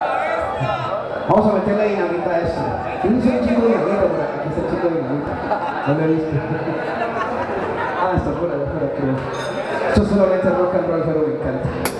Vamos a meterle dinamita a esto. Yo no soy un chico dinamita aquí está el chico dinamita. No lo he visto. Ah, está por allá, por creo. Esto es solamente rock and roll, pero me encanta.